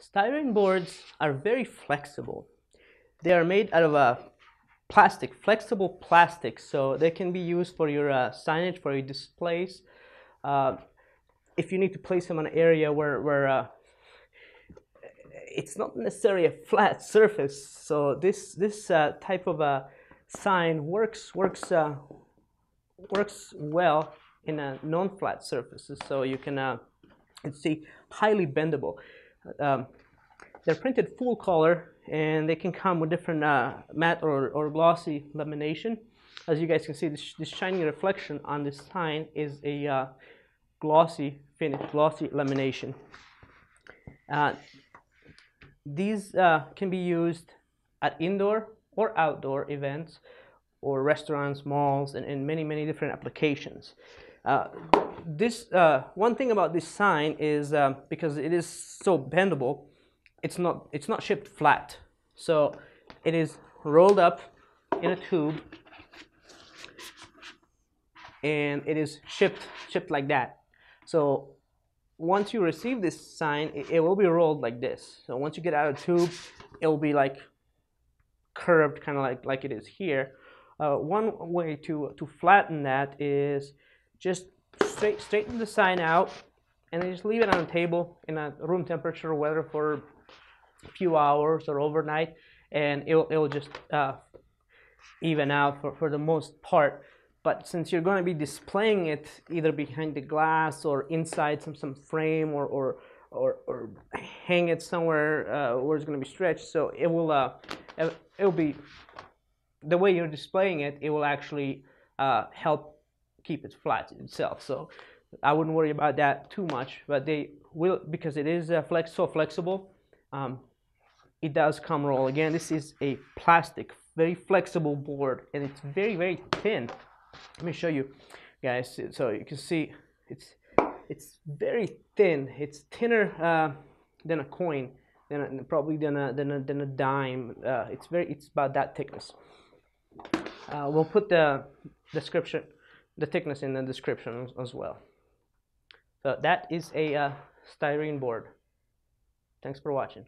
Styrene boards are very flexible. They are made out of a uh, plastic, flexible plastic, so they can be used for your uh, signage, for your displays. Uh, if you need to place them on an area where, where uh, it's not necessarily a flat surface, so this this uh, type of a sign works works uh, works well in a non-flat surfaces. So you can uh, see highly bendable. Um, they're printed full color and they can come with different uh, matte or, or glossy lamination. As you guys can see, this, this shiny reflection on this sign is a uh, glossy finish, glossy lamination. Uh, these uh, can be used at indoor or outdoor events or restaurants, malls, and, in many, many different applications. Uh, this uh, one thing about this sign is uh, because it is so bendable, it's not it's not shipped flat. So it is rolled up in a tube, and it is shipped shipped like that. So once you receive this sign, it, it will be rolled like this. So once you get out of tube, it will be like curved, kind of like like it is here. Uh, one way to to flatten that is just straight, straighten the sign out and then just leave it on the table in a room temperature weather for a few hours or overnight and it'll, it'll just uh, even out for, for the most part. But since you're going to be displaying it either behind the glass or inside some, some frame or, or, or, or hang it somewhere uh, where it's going to be stretched, so it will, uh, it'll be, the way you're displaying it, it will actually uh, help keep it flat itself. So I wouldn't worry about that too much, but they will, because it is uh, flex, so flexible, um, it does come roll. Again, this is a plastic, very flexible board, and it's very, very thin. Let me show you guys, so you can see it's, it's very thin. It's thinner uh, than a coin, than a, probably than a, than a, than a dime. Uh, it's very, it's about that thickness. Uh, we'll put the description the thickness in the description as well. So that is a uh, styrene board. Thanks for watching.